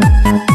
Thank